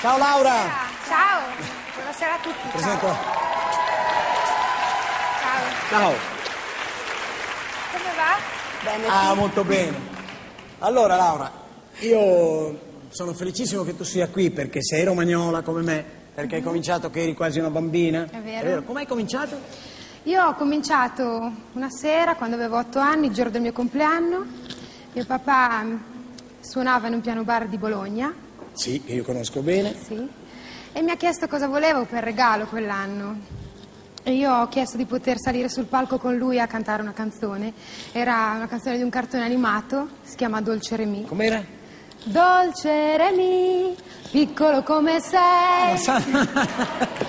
Ciao Laura! Ciao, buonasera a tutti. Presento. Ciao. Ciao. Come va? Bene. Ah, molto bene. Allora Laura, io sono felicissimo che tu sia qui perché sei romagnola come me, perché hai cominciato che eri quasi una bambina. È vero. Come hai cominciato? Io ho cominciato una sera quando avevo otto anni, il giorno del mio compleanno. Mio papà suonava in un piano bar di Bologna, Sì, che io conosco bene. sì, e mi ha chiesto cosa volevo per regalo quell'anno. E io ho chiesto di poter salire sul palco con lui a cantare una canzone. Era una canzone di un cartone animato, si chiama Dolce Remi. Com'era? Dolce Remi, piccolo come sei. Sa-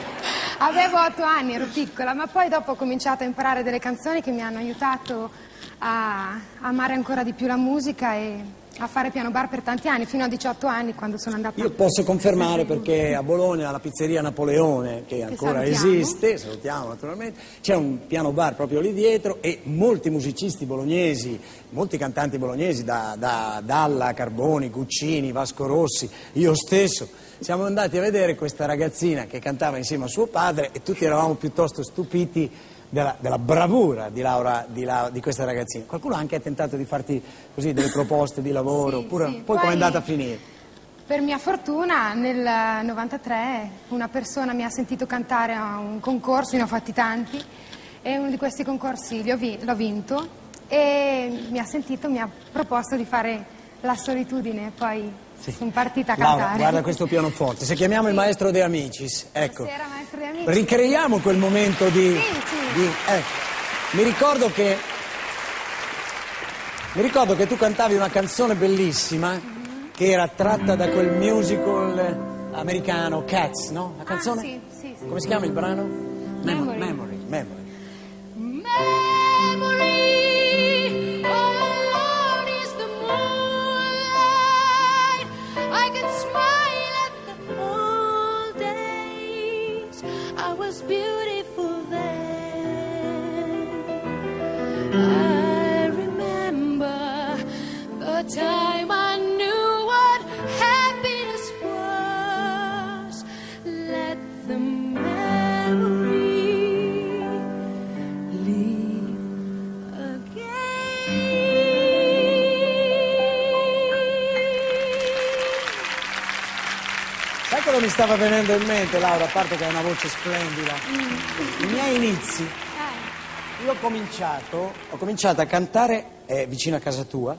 Avevo otto anni, ero piccola, ma poi dopo ho cominciato a imparare delle canzoni che mi hanno aiutato a amare ancora di più la musica e a fare piano bar per tanti anni, fino a 18 anni quando sono andata Io posso confermare perché a Bologna, alla pizzeria Napoleone, che ancora salutiamo. esiste, salutiamo naturalmente, c'è un piano bar proprio lì dietro e molti musicisti bolognesi, molti cantanti bolognesi, da, da Dalla, Carboni, Guccini, Vasco Rossi, io stesso, siamo andati a vedere questa ragazzina che cantava insieme a suo padre e tutti eravamo piuttosto stupiti della, della bravura di, Laura, di, La- di questa ragazzina. Qualcuno ha anche tentato di farti così delle proposte di lavoro, Sì, oppure sì. poi Poi- com'è andata a finire? Per mia fortuna nel 93 una persona mi ha sentito cantare a un concorso, ne ho fatti tanti, e uno di questi concorsi vi- l'ho vinto e mi ha sentito, mi ha proposto di fare la solitudine, poi Sì. sono partita a Laura, cantare. guarda questo pianoforte. Se chiamiamo il maestro De Amicis, ecco. Buonasera. Ricreiamo quel momento di. Sì, sì. di- ecco. Mi ricordo che. Mi ricordo che tu cantavi una canzone bellissima che era tratta da quel musical americano Cats, no? La canzone? Ah, sì, sì, sì. Come si chiama il brano? Memory. Memory. Memory. Memory, mi stava venendo in mente, Laura, a parte che hai una voce splendida? I miei inizi. Io ho cominciato, ho cominciato a cantare eh, vicino a casa tua,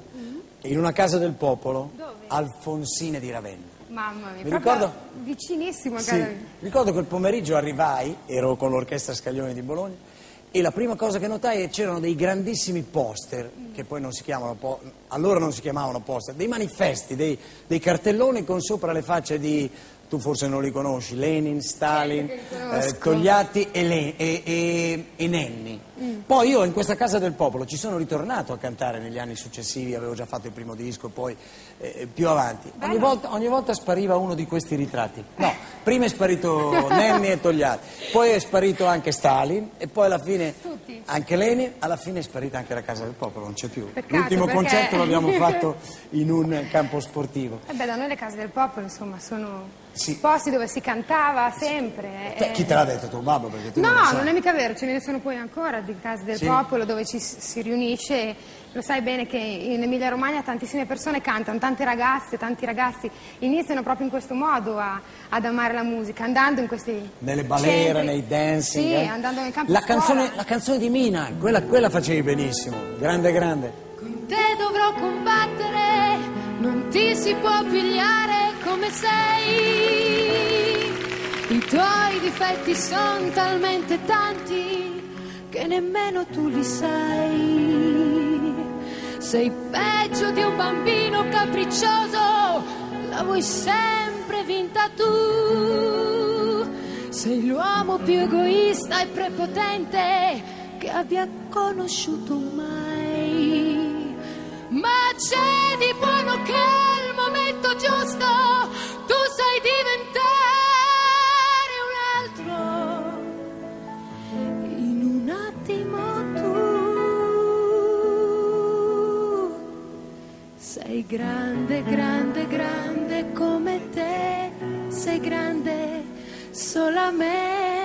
in una casa del popolo, Dove? Alfonsine di Ravenna. mamma mia, Mi ricordo- vicinissimo a Sì, casa mia. ricordo che il pomeriggio arrivai, ero con l'orchestra Scaglione di Bologna, e la prima cosa che notai è che c'erano dei grandissimi poster, che poi non si chiamano, po- allora non si chiamavano poster, dei manifesti, dei, dei cartelloni con sopra le facce di, tu forse non li conosci, Lenin, Stalin, eh, Togliatti e, Le- e- e- e Nenni. Mm. Poi io in questa Casa del Popolo ci sono ritornato a cantare negli anni successivi, avevo già fatto il primo disco, poi eh, più avanti. Ogni volta, ogni volta spariva uno di questi ritratti. No, prima è sparito Nenni e Togliatti, poi è sparito anche Stalin e poi alla fine Tutti. anche Lenin, alla fine è sparita anche la Casa del Popolo, non c'è più. L'ultimo perché- concerto l'abbiamo fatto in un campo sportivo. Eh beh, da noi le case del popolo, insomma, sono Sì. posti dove si cantava sempre. Te- eh. chi te l'ha detto tuo babbo? Perché tu No, non non è mica vero, ce ne sono poi ancora di case del Sì? popolo dove ci si riunisce. e Lo sai bene che in Emilia Romagna tantissime persone cantano, tante ragazze, tanti ragazzi iniziano proprio in questo modo a- ad amare la musica, andando in questi Nelle balere, centri. nei dancing. Sì, eh. andando nei campi la canzone, la canzone di Mina, quella, quella facevi benissimo, grande grande. Con te dovrò combattere, non ti si può pigliare come sei. I tuoi difetti sono talmente tanti che nemmeno tu li sai. Sei peggio di un bambino capriccioso, la vuoi sempre vinta tu. Sei l'uomo più egoista e prepotente che abbia conosciuto mai. Ma c'è di buono che al momento giusto sei grande, grande, grande come te. Sei grande solamente